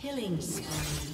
Killing spree.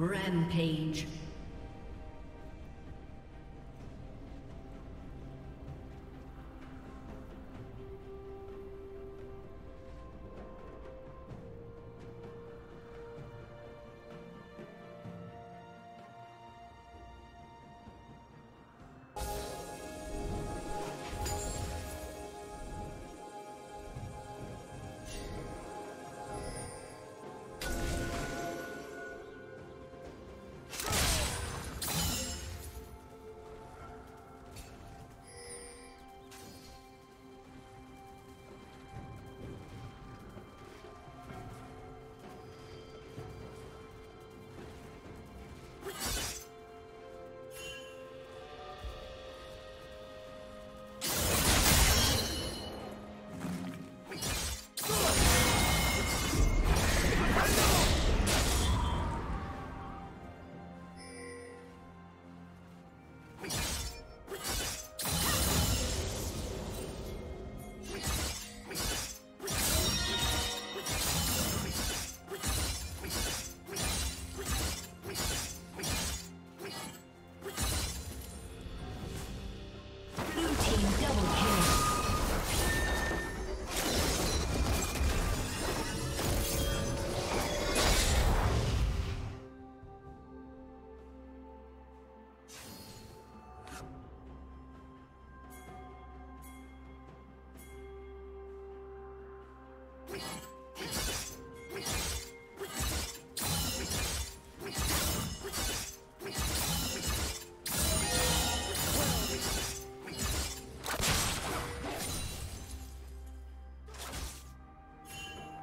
Rampage.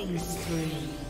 killing spree.